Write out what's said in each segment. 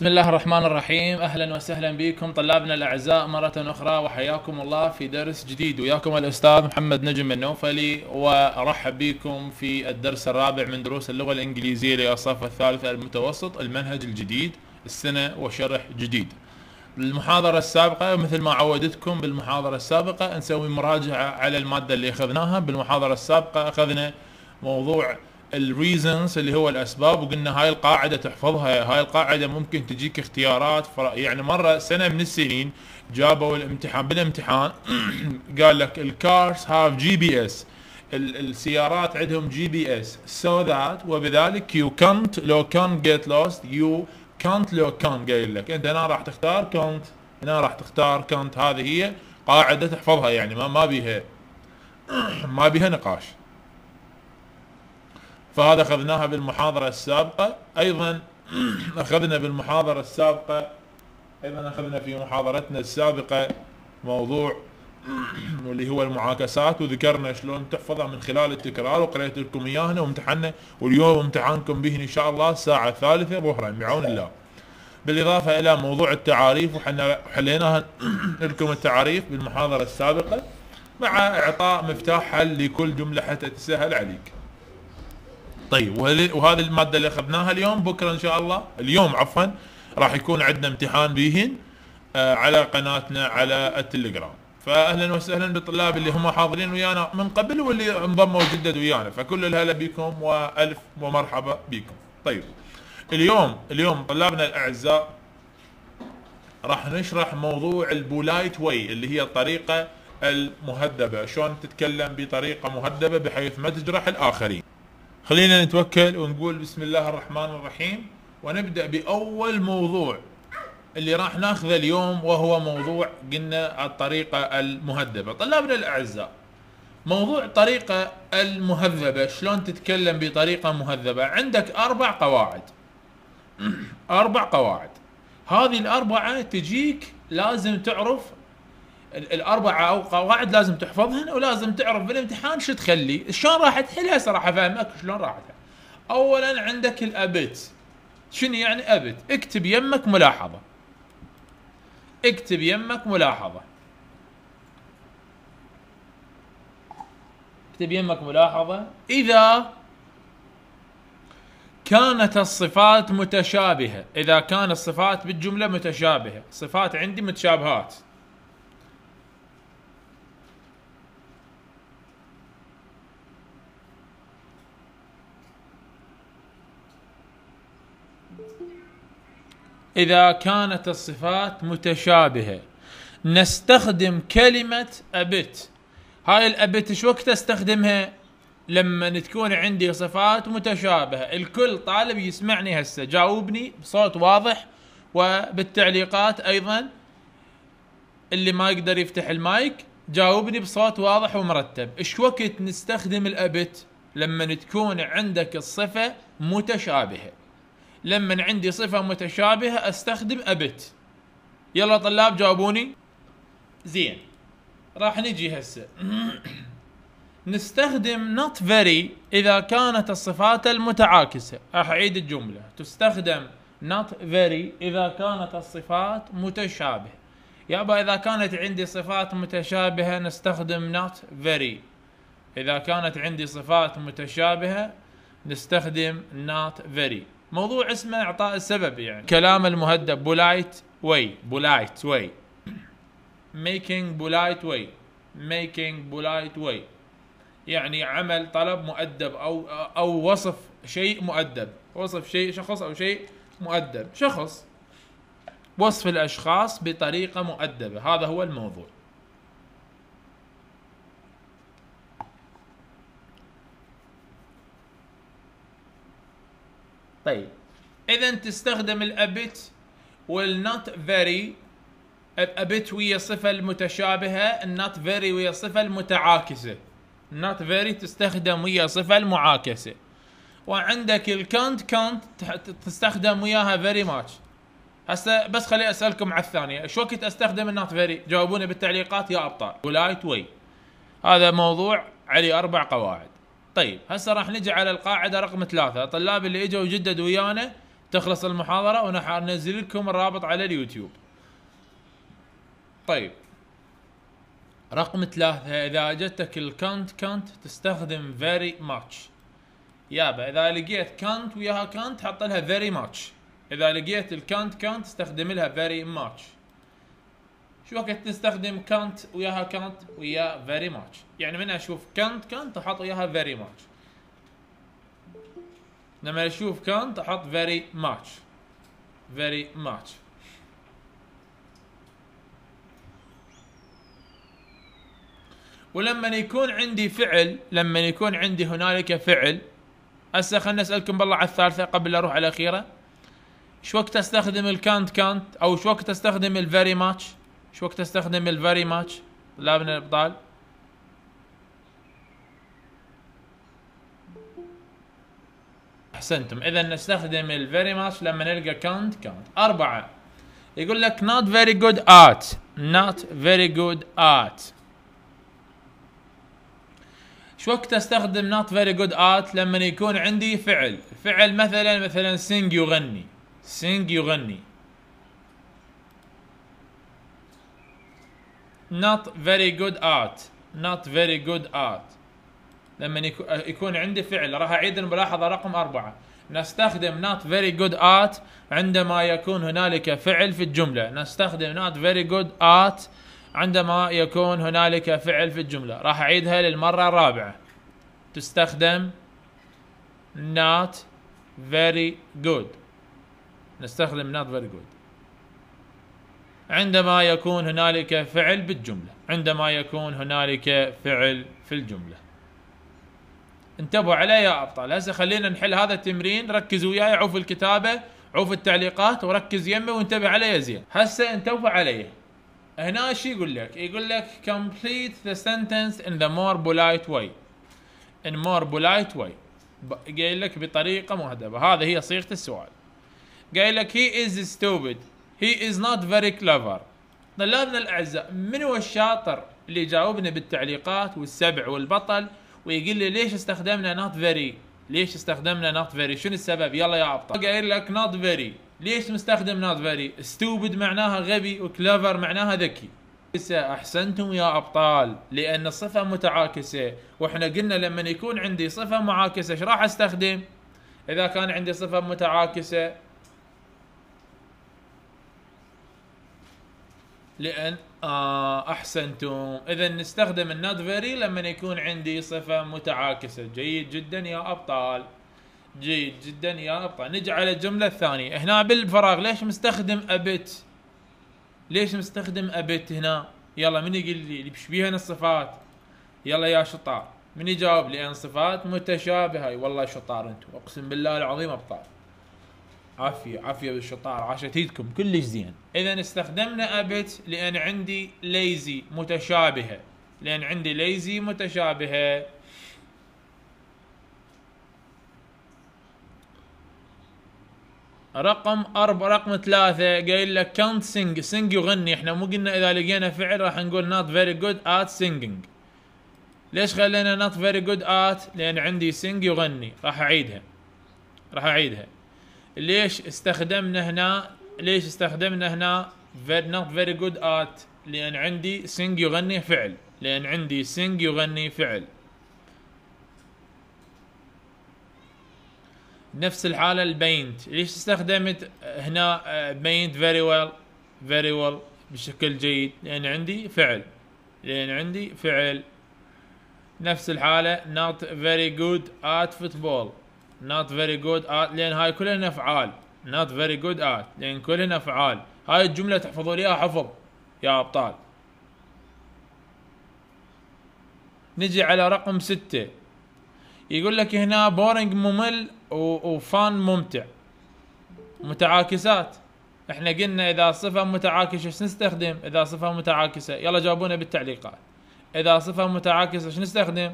بسم الله الرحمن الرحيم أهلا وسهلا بكم طلابنا الاعزاء مره أخرى وحياكم الله في درس جديد وياكم الاستاذ محمد نجم النوفلي وارحب بكم في الدرس الرابع من دروس اللغة الانجليزيه للصف الثالث المتوسط المنهج الجديد السنة وشرح جديد. المحاضره السابقه مثل ما عودتكم بالمحاضره السابقه نسوي مراجعه على الماده اللي اخذناها بالمحاضره السابقه اخذنا موضوع ال reasons اللي هو الأسباب وقلنا هاي القاعدة تحفظها. هاي القاعدة ممكن تجيك اختيارات. يعني مرة سنة من السنين جابوا الامتحان. بالامتحان قال لك ال cars have GPS السيارات عندهم GPS so that وبذلك يو كانت لو كان جيت لوست يو كانت لو كان قايل لك. أنت هنا راح تختار كانت هنا راح تختار كانت هذه هي قاعدة تحفظها. يعني ما ما بيها ما بيها نقاش. فهذا أخذناها بالمحاضرة السابقة أيضا أخذنا بالمحاضرة السابقة أيضا أخذنا في محاضرتنا السابقة موضوع واللي هو المعاكسات وذكرنا شلون تحفظها من خلال التكرار وقريت لكم اياها وامتحنا واليوم امتحانكم به إن شاء الله الساعة الثالثة ظهرا بعون الله. بالإضافة إلى موضوع التعاريف وحنا حليناها لكم التعاريف بالمحاضرة السابقة مع إعطاء مفتاح حل لكل جملة حتى تسهل عليك. طيب وهذه المادة اللي أخذناها اليوم بكرة إن شاء الله اليوم عفوا راح يكون عندنا امتحان بيهن آه على قناتنا على التليجرام. فاهلا وسهلا بالطلاب اللي هم حاضرين ويانا من قبل واللي انضموا وجددوا ويانا. فكل الهلا بكم وألف ومرحبا بكم. طيب اليوم اليوم طلابنا الأعزاء راح نشرح موضوع ال polite way اللي هي الطريقة المهذبة. شلون تتكلم بطريقة مهذبة بحيث ما تجرح الآخرين. خلينا نتوكل ونقول بسم الله الرحمن الرحيم ونبدأ بأول موضوع اللي راح ناخذه اليوم وهو موضوع قلنا الطريقة المهذبة. طلابنا الأعزاء موضوع الطريقة المهذبة شلون تتكلم بطريقة مهذبة؟ عندك أربع قواعد. أربع قواعد. هذه الأربعة تجيك لازم تعرف الاربعه أو قواعد لازم تحفظهن ولازم تعرف بالامتحان شو تخلي شلون راح تحلها صراحة أفهمك شلون راح تحل اولا عندك الأبت. شنو يعني أبت؟ اكتب يمك ملاحظة. اكتب يمك ملاحظة. اكتب يمك ملاحظة. إذا كانت الصفات متشابهة إذا كان الصفات بالجملة متشابهة صفات عندي متشابهات. إذا كانت الصفات متشابهة. نستخدم كلمة أبت. هاي الأبت شو وقت أستخدمها؟ لما تكون عندي صفات متشابهة. الكل طالب يسمعني هسه. جاوبني بصوت واضح وبالتعليقات أيضا. اللي ما يقدر يفتح المايك جاوبني بصوت واضح ومرتب. إيش وقت نستخدم الأبت لما تكون عندك الصفة متشابهة؟ لما عندي صفة متشابهة أستخدم أبت. يلا طلاب جاوبوني. زين. راح نجي هسه. نستخدم not very إذا كانت الصفات المتعاكسة. راح أعيد الجملة. تستخدم not very إذا كانت الصفات متشابهة. يابا إذا كانت عندي صفات متشابهة نستخدم not very. إذا كانت عندي صفات متشابهة نستخدم not very. موضوع اسمه إعطاء السبب يعني. كلام المهذب polite way polite way making polite way making polite way يعني عمل طلب مؤدب أو أو وصف شيء مؤدب. وصف شيء شخص أو شيء مؤدب. شخص. وصف الأشخاص بطريقة مؤدبة. هذا هو الموضوع. طيب. اذا تستخدم الأبت وال not very ال a bit ويا الصفه المتشابهة ال not very ويا الصفه المتعاكسة. ال not very تستخدم ويا صفة المعاكسة. وعندك الكانت كانت تستخدم وياها very much هسه بس خلي أسألكم على الثانية. إيش وقت أستخدم ال not very جاوبوني بالتعليقات يا أبطال. polite way هذا موضوع عليه أربع قواعد. طيب هسه راح نجي على القاعدة رقم ثلاثة. الطلاب اللي إجوا وجددوا ويانا تخلص المحاضرة وراح انزل لكم الرابط على اليوتيوب. طيب. رقم ثلاثة إذا جتك الكانت كانت تستخدم very much. يابا إذا لقيت كانت وياها كانت حط لها very much. إذا لقيت الكانت كانت استخدم لها very much. شو وقت تستخدم كانت وياها كانت ويا very much. يعني من أشوف كانت كانت أحط وياها very much. لما أشوف كانت أحط very much. very much. ولما يكون عندي فعل لما يكون عندي هنالك فعل هسه خلنا اسالكم بالله على الثالثة قبل أروح على الأخيرة. شو وقت أستخدم الكانت كانت أو شو وقت أستخدم ال very much شو وقت استخدم ال very much؟ لا من الابطال أحسنتم. إذا نستخدم الفيري ماتش لما نلقى كانت كانت أربعة. يقول لك not very good at. Not very good at. شو وقت أستخدم not very good at لما يكون عندي فعل. فعل مثلا مثلا sing يغني. sing يغني. Not very good at not very good at لما يكون عندي فعل راح أعيد الملاحظة رقم أربعة. نستخدم not very good at عندما يكون هنالك فعل في الجملة. نستخدم not very good at عندما يكون هنالك فعل في الجملة. راح أعيدها للمرة الرابعة. تستخدم not very good. نستخدم not very good. عندما يكون هنالك فعل بالجملة عندما يكون هنالك فعل في الجملة. انتبهوا علي يا أبطال هسه خلينا نحل هذا التمرين. ركزوا وياي عوف الكتابة عوف التعليقات وركز يمي وانتبه علي زين. هسه انتبهوا علي. هنا شو يقول لك؟ يقول لك complete the sentence in the more polite way. In more polite way. قايل لك بطريقة مهذبة. هذا هي صيغة السؤال. قايل لك he is stupid. He is not very clever. طلابنا الأعزاء من هو الشاطر اللي جاوبنا بالتعليقات والسبع والبطل ويقول لي ليش استخدمنا not very ليش استخدمنا not very شنو السبب؟ يلا يا ابطال قايل لك not very. ليش مستخدم not very stupid معناها غبي وكليفر معناها ذكي. أحسنتم يا أبطال لأن الصفة متعاكسة. وإحنا قلنا لما يكون عندي صفة معاكسة إيش راح أستخدم؟ إذا كان عندي صفة متعاكسة لأن آه أحسنتم. اذا نستخدم ال not very لما يكون عندي صفة متعاكسة. جيد جدا يا أبطال. جيد جدا يا أبطال. نجي على الجملة الثانية. هنا بالفراغ ليش مستخدم a bit؟ ليش مستخدم a bit هنا؟ يلا من يقول لي؟ إيش بيها الصفات؟ يلا يا شطار. من يجاوب لأن صفات متشابهة. والله شطار أنتم. أقسم بالله العظيم أبطال. عافية عافية بالشطار عاشت ايدكم كلش زين. إذا استخدمنا a bit لأن عندي lazy متشابهة. لأن عندي lazy متشابهة. رقم أربعة رقم ثلاثة قايل لك كانت سينج سينج يغني. إحنا مو قلنا إذا لقينا فعل راح نقول not very good at singing. ليش خلينا not very good at لأن عندي sing يغني. راح أعيدها. راح أعيدها. ليش استخدمنا هنا ليش استخدمنا هنا not very good at لأن عندي sing يغني فعل. لأن عندي sing يغني فعل. نفس الحالة ال paint ليش استخدمت هنا paint very well very well بشكل جيد. لأن عندي فعل. لأن عندي فعل. نفس الحالة. not very good at football. Not very good at لأن هاي كلها أفعال. Not very good at لأن كلها أفعال. هاي الجملة تحفظوا ليها حفظ يا أبطال. نجي على رقم ستة. يقول لك هنا بورنج ممل وفان ممتع. متعاكسات. إحنا قلنا إذا صفة متعاكسة شو نستخدم؟ إذا صفة متعاكسة. يلا جاوبونا بالتعليقات. إذا صفة متعاكسة شو نستخدم؟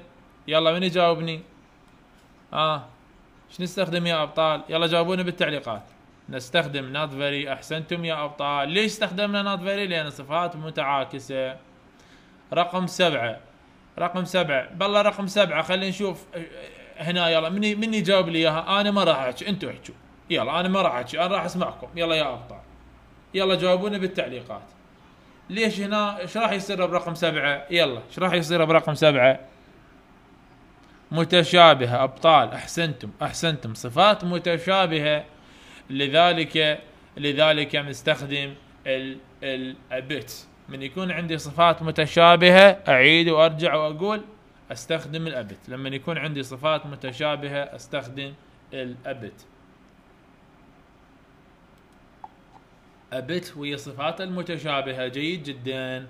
يلا من يجاوبني؟ آه. شو نستخدم يا أبطال؟ يلا جاوبونا بالتعليقات. نستخدم not very أحسنتم يا أبطال. ليش استخدمنا not very لأن صفات متعاكسة. رقم سبعة. رقم سبعة. بالله رقم سبعة. خلينا نشوف. هنا يلا. من من يجاوب لي إياها. أنا ما راح أحكي. أنتوا احكوا. يلا أنا ما راح أحكي. أنا راح أسمعكم. يلا يا أبطال. يلا جاوبونا بالتعليقات. ليش هنا؟ إيش راح يصير برقم سبعة؟ يلا. إيش راح يصير برقم سبعة؟ متشابهة. أبطال أحسنتم أحسنتم. صفات متشابهة. لذلك لذلك نستخدم ال الابت من يكون عندي صفات متشابهة أعيد وأرجع وأقول أستخدم الابت لما يكون عندي صفات متشابهة أستخدم الابت ابت وهي صفات المتشابهة. جيد جدا.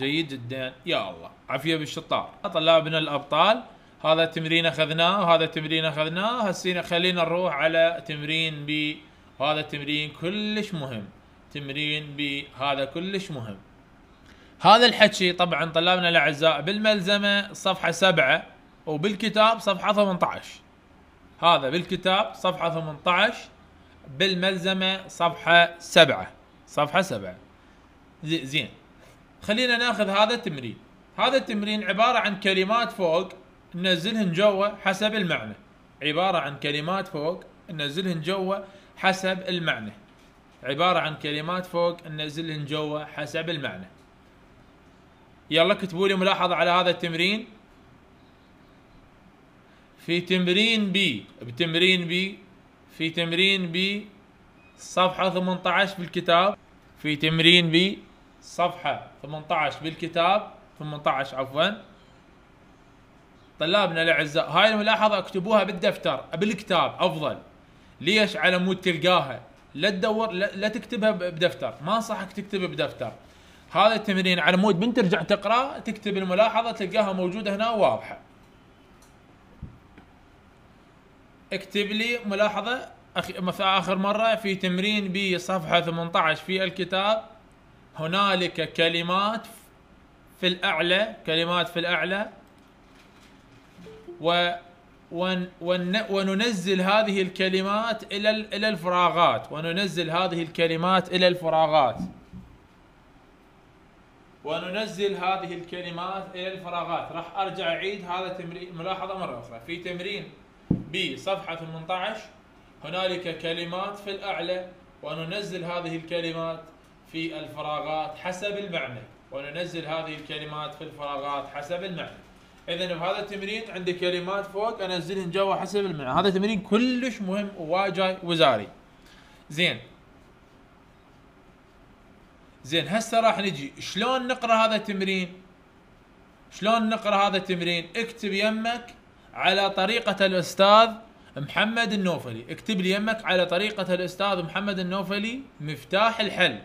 جيد جدا يا الله. عافية بالشطار طلابنا الأبطال هذا التمرين أخذناه وهذا التمرين أخذناه. هسينا خلينا نروح على تمرين ب هذا التمرين كلش مهم. تمرين ب هذا كلش مهم. هذا الحكي طبعا طلابنا الأعزاء بالملزمة صفحة سبعة وبالكتاب صفحة 18 هذا بالكتاب صفحة 18 بالملزمة صفحة سبعة. صفحة سبعة. زين. خلينا ناخذ هذا التمرين. هذا التمرين عبارة عن كلمات فوق ننزلهن جوا حسب المعنى. عبارة عن كلمات فوق ننزلهن جوا حسب المعنى. عبارة عن كلمات فوق ننزلهن جوا حسب المعنى. يلا كتبوا لي ملاحظة على هذا التمرين. في تمرين بي بتمرين بي في تمرين B صفحة 18 بالكتاب. في تمرين B صفحة 18 بالكتاب 18 عفوا. طلابنا الأعزاء هاي الملاحظة اكتبوها بالدفتر بالكتاب أفضل. ليش؟ على مود تلقاها. لا تدور لا, تكتبها بدفتر. ما انصحك تكتب بدفتر. هذا التمرين على مود من ترجع تقرأ تكتب الملاحظة تلقاها موجودة هنا واضحة. اكتب لي ملاحظة آخر مرة في تمرين بي صفحة 18 في الكتاب. هنالك كلمات في الأعلى كلمات في الأعلى. و ون ون وننزل هذه الكلمات إلى إلى الفراغات. وننزل هذه الكلمات إلى الفراغات. وننزل هذه الكلمات إلى الفراغات. راح أرجع أعيد هذا تمرين ملاحظة مرة أخرى. في تمرين ب صفحة 18 هنالك كلمات في الأعلى. وننزل هذه الكلمات في الفراغات حسب المعنى. وننزل هذه الكلمات في الفراغات حسب المعنى. اذا بهذا التمرين عندي كلمات فوق أنزلهن جوا حسب المعنى. هذا تمرين كلش مهم وواجاي وزاري. زين. زين هسه راح نجي. شلون نقرأ هذا التمرين؟ شلون نقرأ هذا التمرين؟ اكتب يمك على طريقة الأستاذ محمد النوفلي. اكتب لي يمك على طريقة الأستاذ محمد النوفلي مفتاح الحل.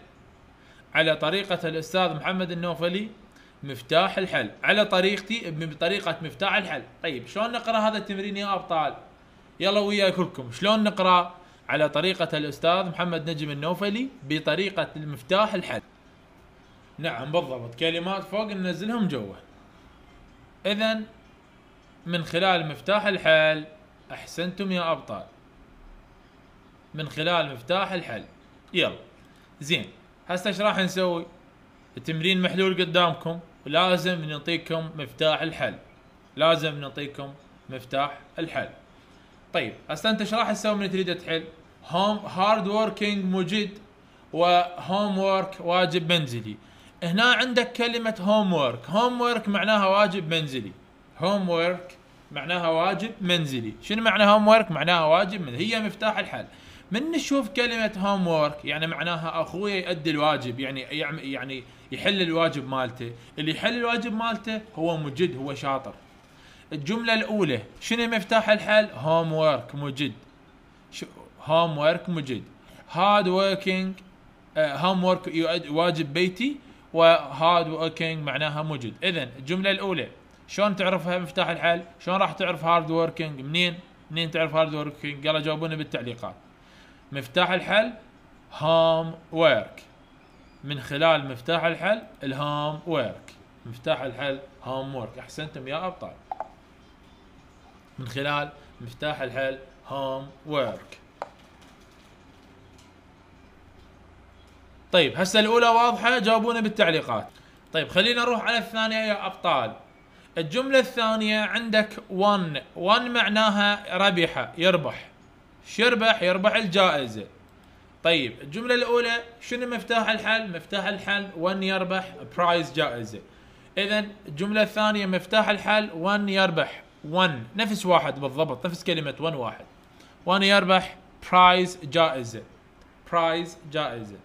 على طريقة الأستاذ محمد النوفلي مفتاح الحل. على طريقتي بطريقة مفتاح الحل. طيب شلون نقرأ هذا التمرين يا أبطال؟ يلا ويا كلكم. شلون نقرأ؟ على طريقة الأستاذ محمد نجم النوفلي بطريقة المفتاح الحل. نعم بالضبط. كلمات فوق ننزلهم جوا. إذا من خلال مفتاح الحل أحسنتم يا أبطال. من خلال مفتاح الحل. يلا. زين. هسه إيش راح نسوي؟ التمرين محلول قدامكم ولازم نعطيكم مفتاح الحل. لازم نعطيكم مفتاح الحل. طيب هسه أنت إيش راح تسوي من تريد تحل؟ home hard working مجد و homework واجب منزلي. هنا عندك كلمة homework homework معناها واجب منزلي. homework معناها واجب منزلي. شنو معنى homework معناها واجب منزلي. هي مفتاح الحل. من نشوف كلمة homework يعني معناها اخويا يؤدي الواجب يعني يعني يحل الواجب مالته. اللي يحل الواجب مالته هو مجد هو شاطر. الجملة الأولى شنو مفتاح الحل؟ homework مجد. homework مجد. hardworking homework واجب بيتي و hardworking معناها مجد. اذا الجملة الأولى شلون تعرفها مفتاح الحل؟ شلون راح تعرف hardworking منين؟ منين تعرف hardworking يلا جاوبونا بالتعليقات. مفتاح الحل homework من خلال مفتاح الحل ال homework مفتاح الحل homework أحسنتم يا أبطال. من خلال مفتاح الحل homework طيب هسه الأولى واضحة جاوبونا بالتعليقات. طيب خلينا نروح على الثانية يا أبطال. الجملة الثانية عندك 1 1 معناها ربح يربح. شربح يربح الجائزة. طيب الجملة الأولى شنو مفتاح الحل؟ مفتاح الحل won يربح prize جائزة. إذا الجملة الثانية مفتاح الحل won يربح won نفس واحد بالضبط نفس كلمة one واحد. won يربح prize جائزة. prize جائزة.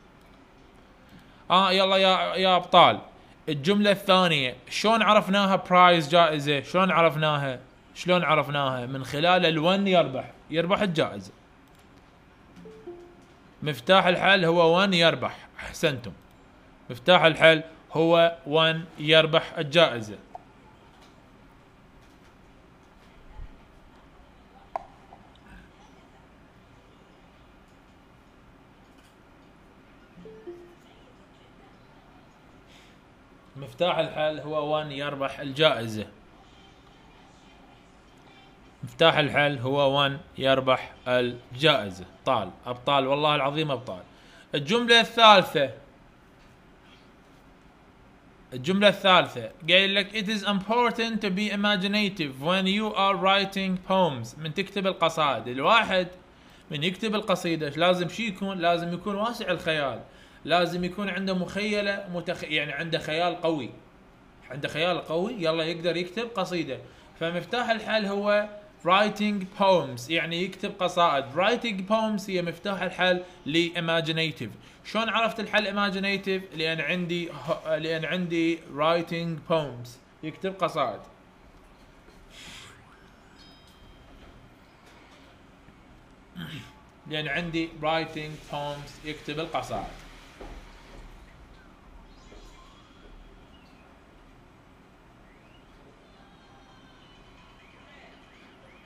آه يلا يا يا أبطال. الجملة الثانية شلون عرفناها prize جائزة؟ شلون عرفناها؟ شلون عرفناها؟ من خلال ال won يربح. يربح الجائزة. مفتاح الحل هو 1 يربح أحسنتم. مفتاح الحل هو 1 يربح الجائزة. مفتاح الحل هو 1 يربح الجائزة. مفتاح الحل هو 1 يربح الجائزة. طال. أبطال. والله العظيم أبطال. الجملة الثالثة. الجملة الثالثة. قايل لك it is important to be imaginative when you are writing poems. من تكتب القصائد. الواحد من يكتب القصيدة. لازم شي يكون؟ لازم يكون واسع الخيال. لازم يكون عنده مخيلة متخ... يعني عنده خيال قوي. عنده خيال قوي يلا يقدر يكتب قصيدة. فمفتاح الحل هو writing poems يعني يكتب قصائد. Writing poems هي مفتاح الحل ل imaginative شلون عرفت الحل imaginative لأن عندي لأن عندي writing poems يكتب قصائد. لأن عندي writing poems يكتب القصائد.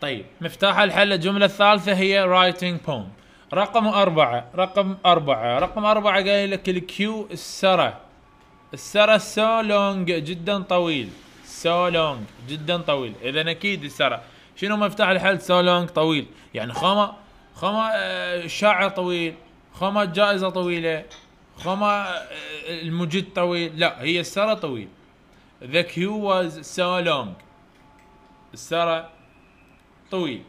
طيب. مفتاح الحل الجملة الثالثة هي writing poem. رقم أربعة رقم أربعة رقم أربعة قايل لك ال queue السرة. السرة so long جدا طويل. so long جدا طويل. إذا أكيد السرة. شنو مفتاح الحل؟ so long طويل. يعني خما خما آه، شاعر طويل خما جائزة طويلة خما آه، المجد طويل. لا هي السرة طويل. The queue was so long. السرة طويل.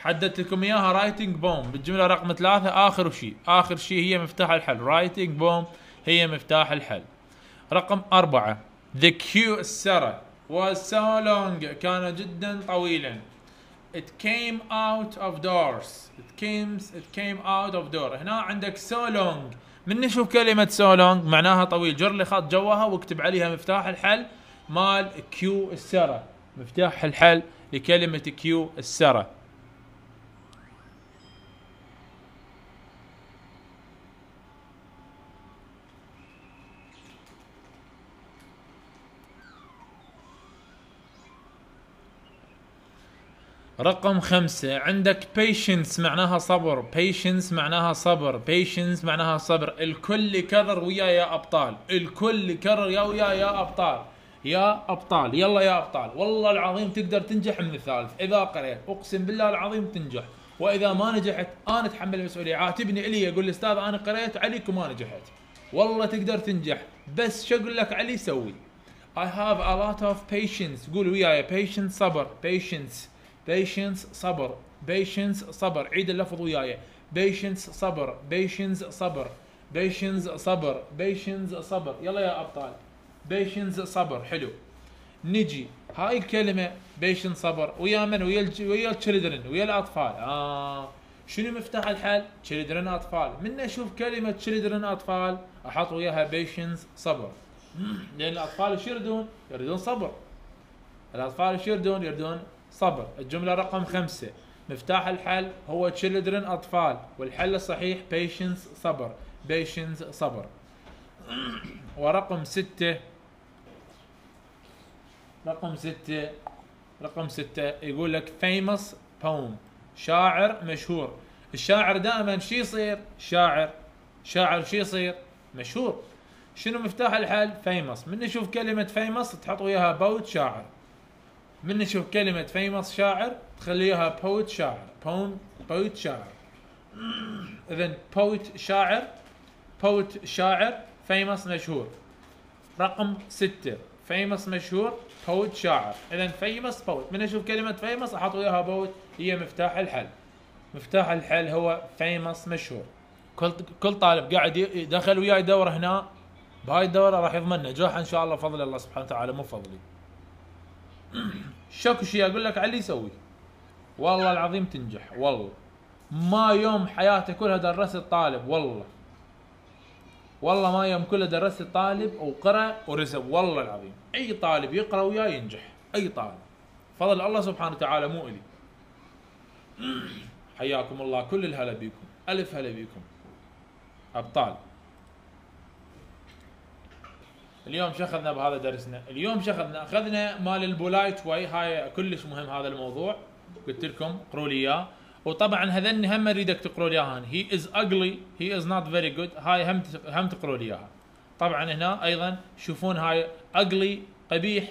حددت لكم إياها writing poem بالجملة رقم ثلاثة آخر شيء. آخر شيء هي مفتاح الحل. writing poem هي مفتاح الحل. رقم أربعة. The queue السرة was so long. كان جدا طويلا. It came out of doors. It came It came out of door. هنا عندك so long. من نشوف كلمة so long معناها طويل. جر لي خط جواها واكتب عليها مفتاح الحل. مال queue السرة مفتاح الحل لكلمة queue السرة رقم خمسة عندك patience معناها صبر patience معناها صبر patience معناها صبر. الكل كرر ويا يا أبطال الكل كرر يا ويا يا أبطال. يا أبطال يلا يا أبطال. والله العظيم تقدر تنجح من الثالث. إذا قريت أقسم بالله العظيم تنجح. وإذا ما نجحت أنا أتحمل المسؤولية. عاتبني الي يقول أستاذ أنا قريت عليك وما نجحت. والله تقدر تنجح. بس شو أقول لك علي سوي. I have a lot of patience. قول وياي patience صبر patience patience صبر patience صبر. عيد اللفظ وياي. patience صبر patience صبر patience صبر patience صبر. يلا يا أبطال. patience صبر. حلو. نجي. هاي الكلمة patience صبر. ويا من؟ ويا ويا ال children ويا الأطفال. آه. شنو مفتاح الحل؟ children أطفال. من أشوف كلمة children أطفال. أحط وياها patience صبر. لأن الأطفال إيش يردون؟ يردون صبر. الأطفال إيش يردون؟ يردون صبر. الجملة رقم خمسة. مفتاح الحل هو children أطفال. والحل الصحيح patience صبر. patience صبر. ورقم ستة. رقم ستة رقم ستة يقول لك famous poet شاعر مشهور. الشاعر دائما شو يصير؟ شاعر. شاعر شو يصير؟ مشهور. شنو مفتاح الحل؟ famous. من نشوف كلمة famous تحط وياها poet شاعر. من نشوف كلمة famous شاعر تخليها poet شاعر. poet poet شاعر. اذا poet شاعر poet شاعر famous مشهور. رقم ستة famous مشهور. poet شاعر. اذا famous poet. من أشوف كلمة famous أحط وياها poet. هي مفتاح الحل. مفتاح الحل هو famous مشهور. كل كل طالب قاعد دخل وياي دورة هنا بهاي الدورة راح يضمن نجاح إن شاء الله بفضل الله سبحانه وتعالى مو فضلي. شكو شيء أقول لك على اللي يسوي. والله العظيم تنجح والله. ما يوم حياتي كلها درست الطالب والله. والله ما يوم كله درست الطالب وقرا ورسب والله العظيم أي طالب يقرأ وياي ينجح. أي طالب. فضل الله سبحانه وتعالى مو إلي. حياكم الله. كل الهلا بيكم ألف هلا بيكم أبطال. اليوم شو أخذنا بهذا درسنا؟ اليوم شو أخذنا؟ أخذنا مال ال polite way. هاي كلش مهم هذا الموضوع. قلت لكم اقروا لي إياه. وطبعا هذني هم اريدك تقروا لي اياها he is ugly he is not very good هاي هم هم تقروا لي إياها. طبعا هنا أيضا شوفون هاي ugly قبيح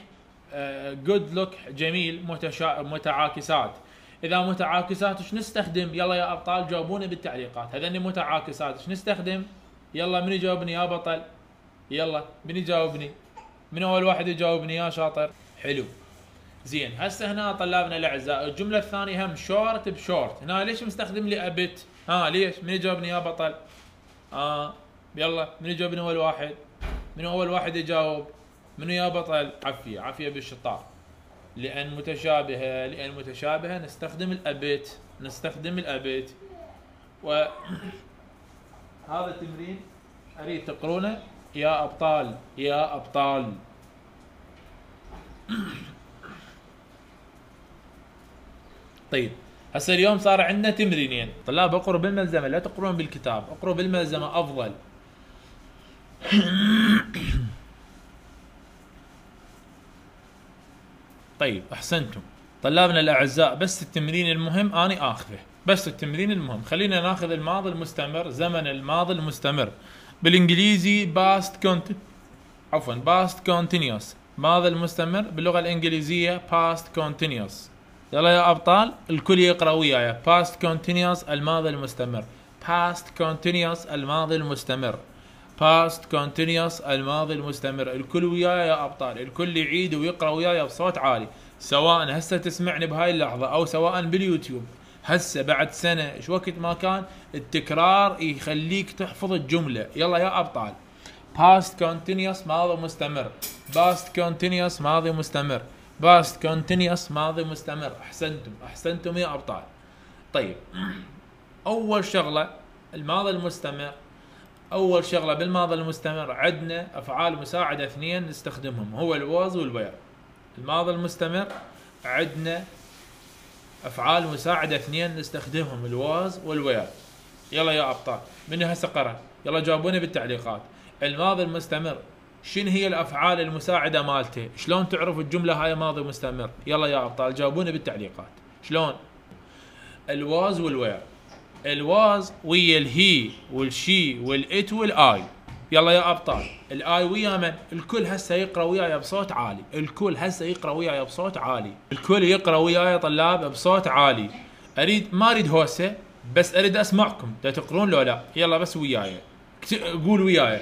good look جميل متشا... متعاكسات. إذا متعاكسات إيش نستخدم؟ يلا يا أبطال جاوبونا بالتعليقات. هذني متعاكسات. إيش نستخدم؟ يلا من يجاوبني يا بطل؟ يلا من يجاوبني؟ من أول واحد يجاوبني يا شاطر؟ حلو. زين هسه هنا طلابنا الأعزاء الجملة الثانية هم شورت بشورت. هنا ليش مستخدم لي ابت ها ليش؟ من يجاوبني يا بطل؟ آه يلا من يجاوبني أول واحد؟ من أول واحد يجاوب؟ منو يا بطل؟ عافيه عافيه بالشطار. لأن متشابهة لأن متشابهة نستخدم الأبت نستخدم الأبت. و هذا التمرين أريد تقرونه يا أبطال يا أبطال. طيب. هسه اليوم صار عندنا تمرينين. طلاب اقروا بالملزمة لا تقرون بالكتاب. اقروا بالملزمة أفضل. طيب أحسنتم. طلابنا الأعزاء بس التمرين المهم أني آخذه. بس التمرين المهم. خلينا ناخذ الماضي المستمر زمن الماضي المستمر. بالإنجليزي past cont عفوا past continuous ماضي المستمر باللغة الإنجليزية past continuous يلا يا أبطال الكل يقرأ وياي. past continuous الماضي المستمر. past continuous الماضي المستمر. past continuous الماضي المستمر. الكل وياي يا أبطال. الكل يعيد ويقرأ وياي بصوت عالي. سواء هسه تسمعني بهاي اللحظة أو سواء باليوتيوب. هسه بعد سنة إيش وقت ما كان؟ التكرار يخليك تحفظ الجملة. يلا يا أبطال. past continuous ماضي مستمر. past continuous ماضي مستمر. past continuous ماضي مستمر. أحسنتم. أحسنتم يا أبطال. طيب. أول شغلة الماضي المستمر. أول شغلة بالماضي المستمر عندنا أفعال مساعدة اثنين نستخدمهم. هو ال was وال were. الماضي المستمر عندنا أفعال مساعدة اثنين نستخدمهم. ال was وال were. يلا يا أبطال. من هسه قرأ؟ يلا جاوبوني بالتعليقات. الماضي المستمر. شنو هي الأفعال المساعدة مالته شلون تعرف الجملة هاي ماضي مستمر؟ يلا يا أبطال جاوبوني بالتعليقات. شلون؟ الواز والوير الواز ويا الهي والشي والإت والآي. يلا يا أبطال. ال I ويا من؟ الكل هسه يقرأ وياي بصوت عالي. الكل هسه يقرأ وياي بصوت عالي. الكل يقرأ وياي طلاب بصوت عالي. اريد ما أريد هوسة بس أريد أسمعكم. تقرون لو لا؟ يلا بس وياي. قول وياي.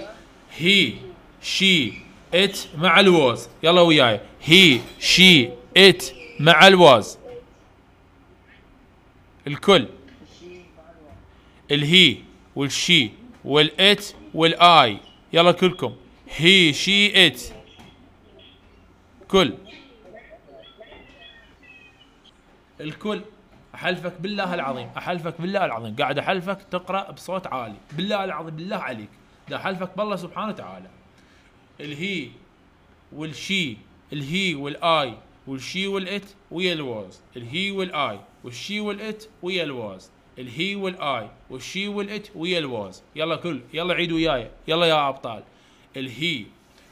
he. she it مع ال was يلا وياي he she it مع ال was الكل الهي والشي والات والاي يلا كلكم he she it كل الكل احلفك بالله العظيم احلفك بالله العظيم قاعد احلفك تقرا بصوت عالي بالله العظيم بالله عليك دا احلفك بالله سبحانه وتعالى الهي والشي الهي والاي والشي والات ويا الواز الهي والاي والشي والات ويا الواز الهي والاي والشي والات ويا الواز يلا كل يلا عيد وياي يلا يا أبطال. الهي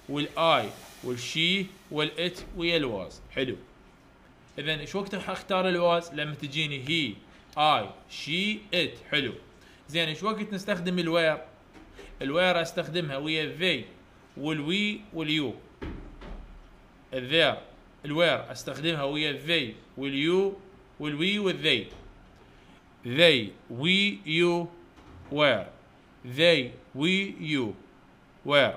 والاي والشي والات ويا الواز حلو. اذا إيش وقت أختار ال was لما تجيني he I she it حلو. زين إيش وقت نستخدم ال were؟ ال were أستخدمها ويا ذي والوي واليو. الذير الوير أستخدمها ويا they وال you والوي والذي. they we you where they we you where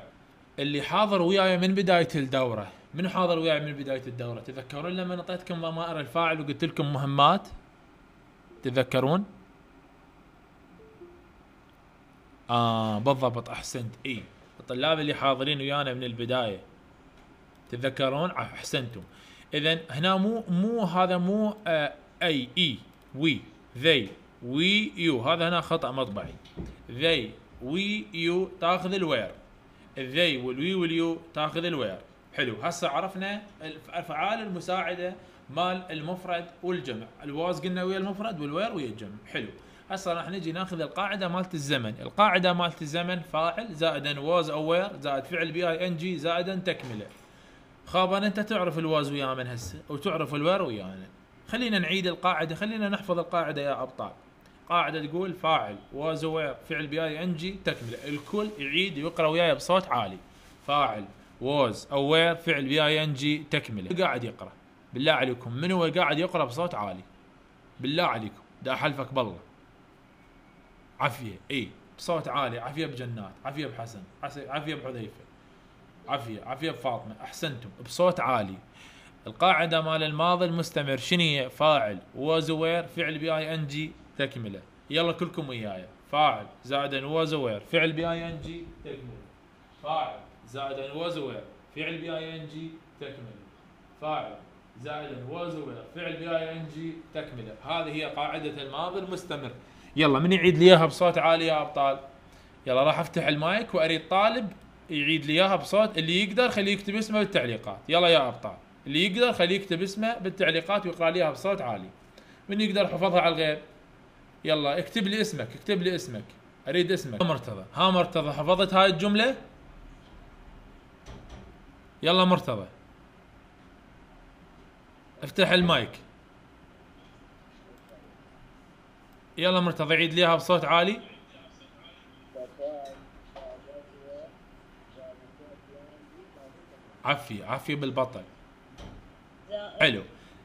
اللي حاضر وياي من بداية الدورة. من حاضر وياي من بداية الدورة؟ تذكرون لما نطيتكم ضمائر الفاعل وقلت لكم مهمات؟ تتذكرون آه بالضبط أحسنت. إي. الطلاب اللي حاضرين ويانا من البداية. تتذكرون؟ أحسنتم. اذا هنا مو مو هذا مو آه أي إي we they we you. هذا هنا خطأ مطبعي. they we you تاخذ ال were. الذي والوي واليو تاخذ الوير. حلو. هسه عرفنا الأفعال المساعدة مال المفرد والجمع. ال was قلنا ويا المفرد وال were ويا الجمع. حلو. هسه راح نجي ناخذ القاعدة مالت الزمن. القاعدة مالت الزمن فاعل زائدا was أو were زائد فعل بي ing زائدا تكملة. خابا أنت تعرف ال was ويا من هسه وتعرف ال were ويا من خلينا نعيد القاعدة خلينا نحفظ القاعدة يا أبطال. قاعدة تقول فاعل was were فعل بي ing تكملة. الكل يعيد ويقرا وياي بصوت عالي. فاعل was أو were فعل بي ing تكملة. قاعد يقرأ. بالله عليكم من هو قاعد يقرأ بصوت عالي؟ بالله عليكم. دا أحلفك بالله. عافية. إي بصوت عالي عافية بجنات عافية بحسن عافية بحذيفة عافية عافية بفاطمة أحسنتم بصوت عالي. القاعدة مال الماضي المستمر شنو فاعل. was were فعل بي ing تكملة. يلا كلكم وياي. فاعل زائد was were فعل بي ing تكملة. فاعل زائد was were فعل بي ing تكملة. فاعل زائد was were فعل بي ing تكملة. هذه هي قاعدة الماضي المستمر. يلا من يعيد لي إياها بصوت عالي يا أبطال؟ يلا راح أفتح المايك وأريد طالب يعيد لي إياها بصوت اللي يقدر خليه يكتب اسمه بالتعليقات. يلا يا أبطال. اللي يقدر خليه يكتب اسمه بالتعليقات ويقرأ لي إياها بصوت عالي. من يقدر حفظها على الغير يلا اكتب لي اسمك اكتب لي اسمك. أريد اسمك. ها مرتضى ها مرتضى حفظت هاي الجملة؟ يلا مرتضى. افتح المايك. يلا مرتضى عيد ليها بصوت عالي. عفي عفي بالبطل. حلو.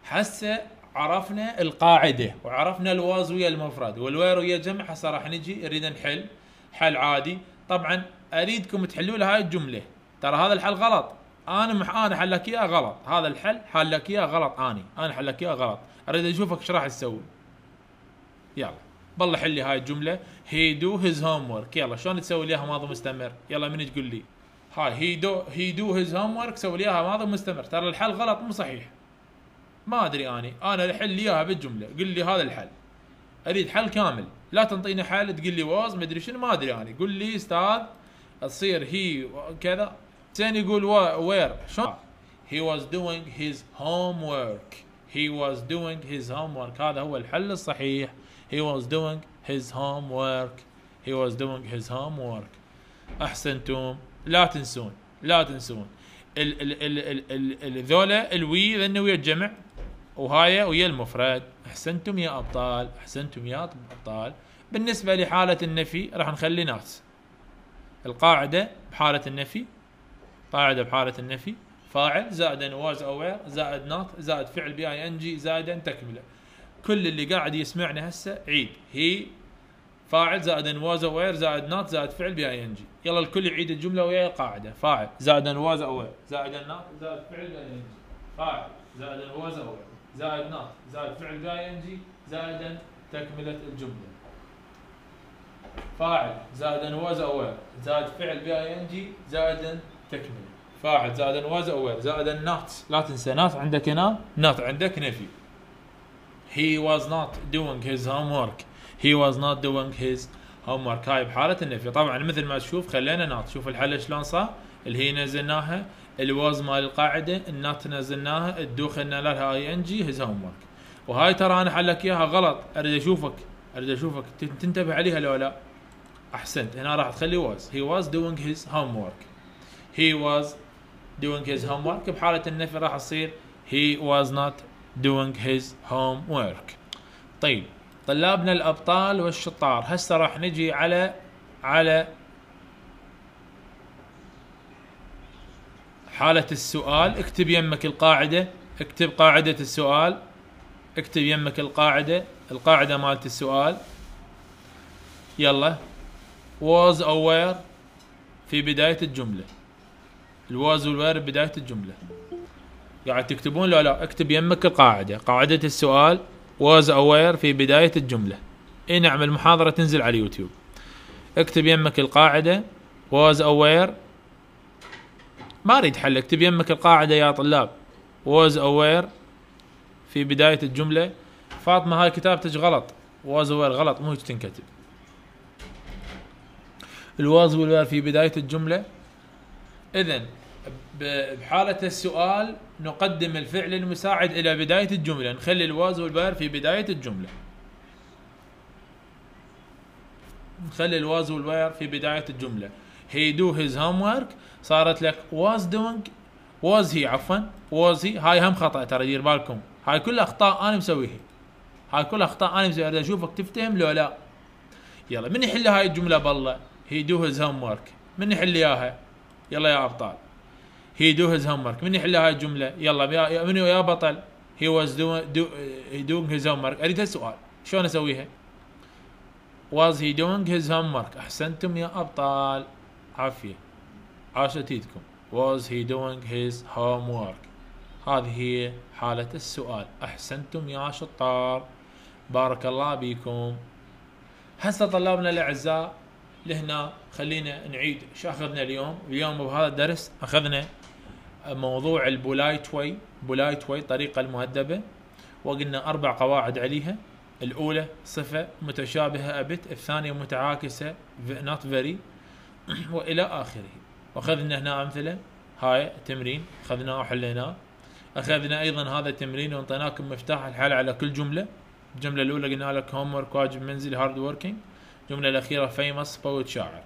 هسه عرفنا القاعدة وعرفنا الواز ويا المفرد والوير ويا الجمع هسه راح نجي نريد نحل حل عادي. طبعا أريدكم تحلوا لي هاي الجملة. ترى هذا الحل غلط. أنا مح أنا حلك إياه غلط. هذا الحل حلك إياه غلط. أني أنا حلك إياه غلط. أريد أشوفك إيش راح تسوي. يلا. بالله حل لي هاي الجملة. he do his homework يلا شلون تسوي لي ماضي مستمر؟ يلا من تقول لي؟ هاي he do he do his homework سوي لي ماضي مستمر. ترى الحل غلط مو صحيح. ما أدري أني. أنا احل لي إياها بالجملة. قل لي هذا الحل. أريد حل كامل. لا تنطيني حل تقول لي was ما أدري شنو ما أدري أني. قول لي أستاذ تصير he كذا. زين يقول were شلون؟ He was doing his homework. He was doing his homework. هذا هو الحل الصحيح. He was doing his homework. He was doing his homework. احسنتم لا تنسون. لا تنسون. ال ال ال ال ال ذولا الوي لأنه ويا الجمع. وهاي ويا المفرد. احسنتم يا أبطال. احسنتم يا أبطال. بالنسبة لحالة النفي راح نخلي ناس. القاعدة بحالة النفي. قاعدة بحالة النفي. فاعل زائد was أو were زائد not زائد فعل بي ing زائدا تكملة. كل اللي قاعد يسمعني هسه عيد. هي فاعل زائد was أو were زائد not زائد فعل بي ing يلا الكل يعيد الجملة ويا القاعدة. فاعل زائد was أو were زائد not زائد فعل بي ing فاعل زائد was أو were زائد not زائد فعل بي ing زائدا تكملة الجملة. فاعل زائد was أو were زائد فعل بي ing زائدا تكملة. فاعل زائد was أو were زائد ال not لا تنسى not عندك هنا not عندك نفي. He was not doing his homework. He was not doing his homework. هاي بحالة النفي. طبعا مثل ما تشوف خلينا not شوف الحل شلون صار. اللي هي نزلناها ال was مال القاعدة ال not نزلناها ال do خلينا لها ing his homework وهاي ترى أنا حلك إياها غلط. أريد أشوفك. أريد أشوفك. تنتبه عليها لو لا؟ أحسنت. هنا راح تخلي was. He was doing his homework. He was doing his homework. بحالة النفي راح تصير he was not doing his homework. طيب طلابنا الأبطال والشطار هسه راح نجي على على حالة السؤال. اكتب يمك القاعدة اكتب قاعدة السؤال. اكتب يمك القاعدة القاعدة مالت السؤال. يلا. Was أو were في بداية الجملة. ال was وال were بداية الجملة. قاعد تكتبون لا لا اكتب يمك القاعدة. قاعدة السؤال was أو were في بداية الجملة. اي نعم المحاضرة تنزل على اليوتيوب. اكتب يمك القاعدة was أو were. ما أريد حل اكتب يمك القاعدة يا طلاب. was أو were في بداية الجملة. فاطمة هاي كتابتك غلط. was أو were غلط مو تنكتب. ال was وال were في بداية الجملة. اذا بحالة السؤال نقدم الفعل المساعد إلى بداية الجملة. نخلي ال was وال were في بداية الجملة. نخلي ال was وال were في بداية الجملة. He do his homework. صارت لك was doing. Was he عفوا. Was he هاي هم خطأ ترى دير بالكم. هاي كل أخطاء أنا مسويها. هاي كل أخطاء أنا مسويها. أشوفك تفتهم لو لا. يلا من يحل هاي الجملة بالله؟ do his homework من يحل اياها يلا يا أبطال. He do his homework من يحل هاي الجملة؟ يلا يا منو يا بطل؟ He was do doing his homework أريد السؤال شلون أسويها؟ Was he doing his homework? أحسنتم يا أبطال. عافية. عاشت ايدكم was he doing his homework? هذه هي حالة السؤال. أحسنتم يا شطار. بارك الله بكم هسه طلابنا الأعزاء لهنا خلينا نعيد شو أخذنا اليوم؟ اليوم بهذا الدرس أخذنا موضوع ال polite way polite way طريقة المهذبة وقلنا أربع قواعد عليها. الأولى صفة متشابهة a bit الثانية متعاكسة not very وإلى آخره. وأخذنا هنا أمثلة هاي تمرين أخذناه وحليناه. أخذنا أيضا هذا التمرين وانطيناكم مفتاح الحل على كل جملة. الجملة الأولى قلنا لك homework واجب منزلي hard working الجملة الأخيرة famous poet شاعر.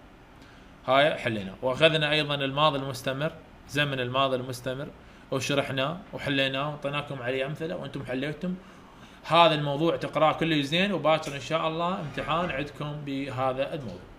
هاي حلينا. وأخذنا أيضا الماضي المستمر زمن الماضي المستمر وشرحناه وحليناه وانطيناكم عليه أمثلة وأنتم حليتم. هذا الموضوع تقرأه كله زين وباكر إن شاء الله. امتحان عندكم بهذا الموضوع.